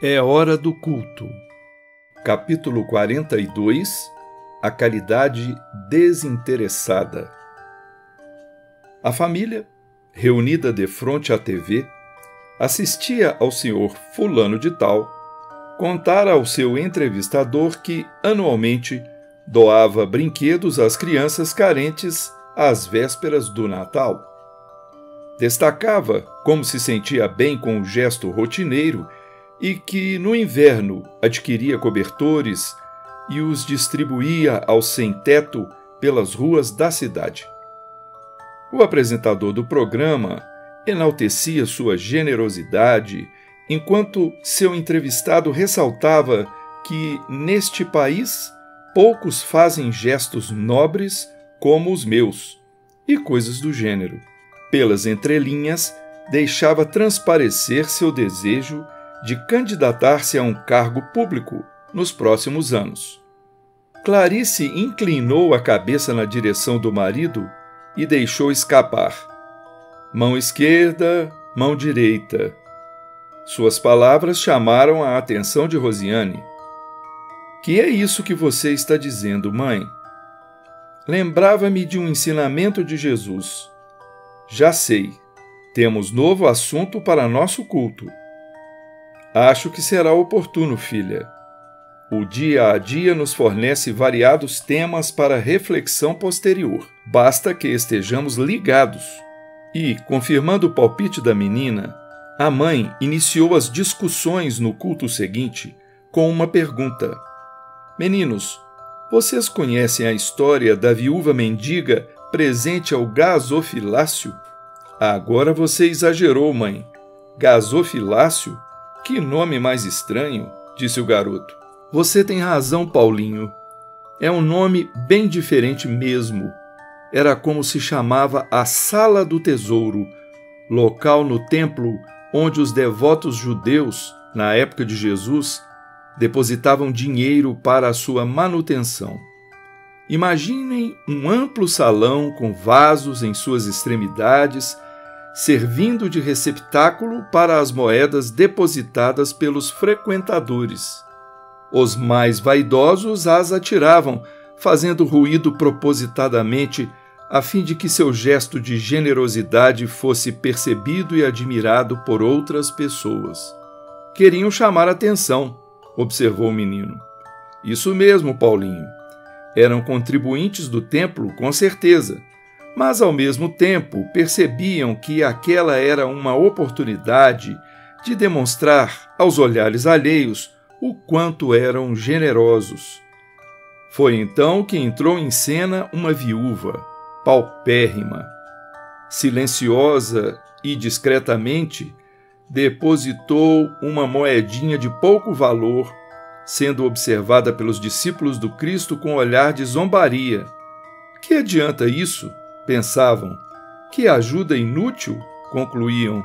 É hora do culto. Capítulo 42 A caridade desinteressada. A família, reunida de frente à TV, assistia ao senhor Fulano de Tal contar ao seu entrevistador que, anualmente, doava brinquedos às crianças carentes às vésperas do Natal. Destacava como se sentia bem com o gesto rotineiro e que, no inverno, adquiria cobertores e os distribuía aos sem-teto pelas ruas da cidade. O apresentador do programa enaltecia sua generosidade, enquanto seu entrevistado ressaltava que, neste país, poucos fazem gestos nobres como os meus, e coisas do gênero. Pelas entrelinhas, deixava transparecer seu desejo de candidatar-se a um cargo público nos próximos anos. Clarice inclinou a cabeça na direção do marido e deixou escapar. Mão esquerda, mão direita. Suas palavras chamaram a atenção de Rosiane. Que é isso que você está dizendo, mãe? Lembrava-me de um ensinamento de Jesus. Já sei, temos novo assunto para nosso culto. Acho que será oportuno, filha. O dia a dia nos fornece variados temas para reflexão posterior. Basta que estejamos ligados. E, confirmando o palpite da menina, a mãe iniciou as discussões no culto seguinte com uma pergunta: Meninos, vocês conhecem a história da viúva mendiga presente ao gasofilácio? Agora você exagerou, mãe. Gasofilácio? Que nome mais estranho, disse o garoto. Você tem razão, Paulinho. É um nome bem diferente mesmo. Era como se chamava a Sala do Tesouro, local no templo onde os devotos judeus, na época de Jesus, depositavam dinheiro para a sua manutenção. Imaginem um amplo salão com vasos em suas extremidades servindo de receptáculo para as moedas depositadas pelos frequentadores. Os mais vaidosos as atiravam, fazendo ruído propositadamente, a fim de que seu gesto de generosidade fosse percebido e admirado por outras pessoas. Queriam chamar atenção, observou o menino. Isso mesmo, Paulinho. Eram contribuintes do templo, com certeza mas ao mesmo tempo percebiam que aquela era uma oportunidade de demonstrar aos olhares alheios o quanto eram generosos. Foi então que entrou em cena uma viúva, paupérrima. Silenciosa e discretamente, depositou uma moedinha de pouco valor, sendo observada pelos discípulos do Cristo com olhar de zombaria. Que adianta isso? Pensavam. Que ajuda inútil, concluíam.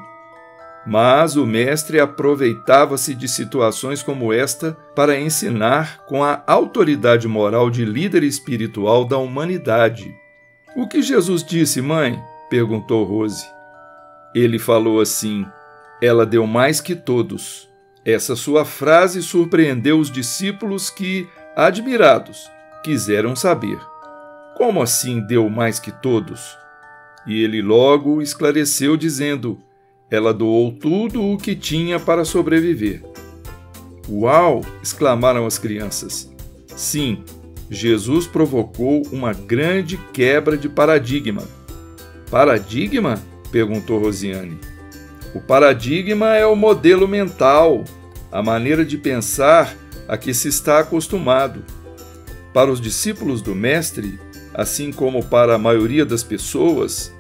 Mas o mestre aproveitava-se de situações como esta para ensinar com a autoridade moral de líder espiritual da humanidade. O que Jesus disse, mãe? perguntou Rose. Ele falou assim: Ela deu mais que todos. Essa sua frase surpreendeu os discípulos que, admirados, quiseram saber. Como assim deu mais que todos? E ele logo esclareceu, dizendo: Ela doou tudo o que tinha para sobreviver. Uau! exclamaram as crianças. Sim, Jesus provocou uma grande quebra de paradigma. Paradigma? perguntou Rosiane. O paradigma é o modelo mental, a maneira de pensar a que se está acostumado. Para os discípulos do Mestre, assim como para a maioria das pessoas,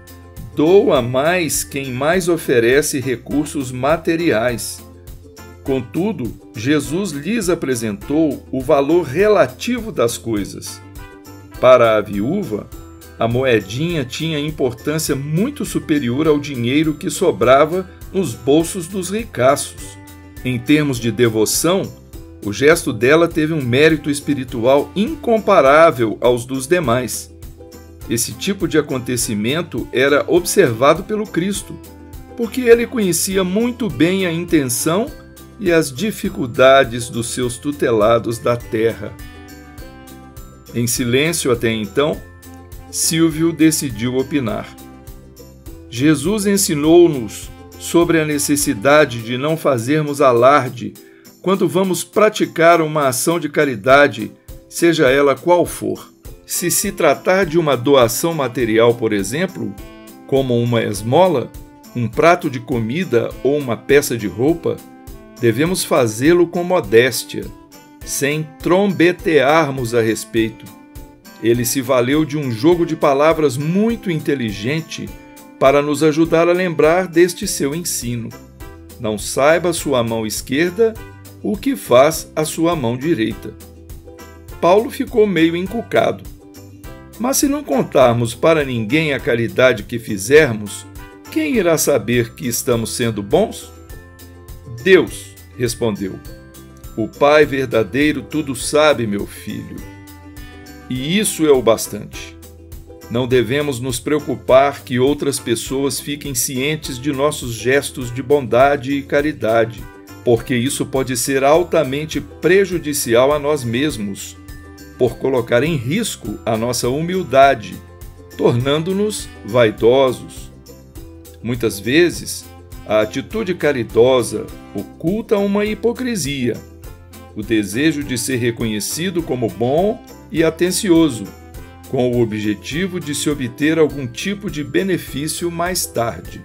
doa mais quem mais oferece recursos materiais. Contudo, Jesus lhes apresentou o valor relativo das coisas. Para a viúva, a moedinha tinha importância muito superior ao dinheiro que sobrava nos bolsos dos ricaços. Em termos de devoção, o gesto dela teve um mérito espiritual incomparável aos dos demais. Esse tipo de acontecimento era observado pelo Cristo, porque ele conhecia muito bem a intenção e as dificuldades dos seus tutelados da terra. Em silêncio até então, Silvio decidiu opinar. Jesus ensinou-nos sobre a necessidade de não fazermos alarde quando vamos praticar uma ação de caridade, seja ela qual for. Se se tratar de uma doação material, por exemplo, como uma esmola, um prato de comida ou uma peça de roupa, devemos fazê-lo com modéstia, sem trombetearmos a respeito. Ele se valeu de um jogo de palavras muito inteligente para nos ajudar a lembrar deste seu ensino. Não saiba sua mão esquerda o que faz a sua mão direita. Paulo ficou meio encucado. Mas se não contarmos para ninguém a caridade que fizermos, quem irá saber que estamos sendo bons? Deus, respondeu. O Pai verdadeiro tudo sabe, meu filho. E isso é o bastante. Não devemos nos preocupar que outras pessoas fiquem cientes de nossos gestos de bondade e caridade, porque isso pode ser altamente prejudicial a nós mesmos, por colocar em risco a nossa humildade, tornando-nos vaidosos. Muitas vezes, a atitude caridosa oculta uma hipocrisia, o desejo de ser reconhecido como bom e atencioso, com o objetivo de se obter algum tipo de benefício mais tarde.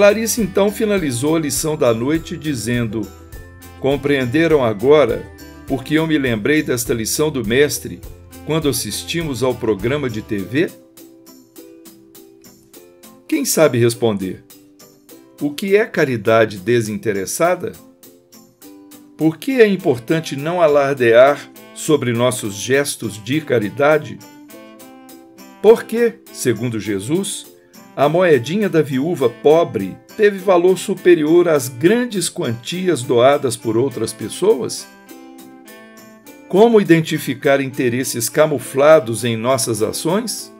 Clarice então finalizou a lição da noite dizendo: Compreenderam agora porque eu me lembrei desta lição do Mestre quando assistimos ao programa de TV? Quem sabe responder? O que é caridade desinteressada? Por que é importante não alardear sobre nossos gestos de caridade? Porque, segundo Jesus, a moedinha da viúva pobre teve valor superior às grandes quantias doadas por outras pessoas? Como identificar interesses camuflados em nossas ações?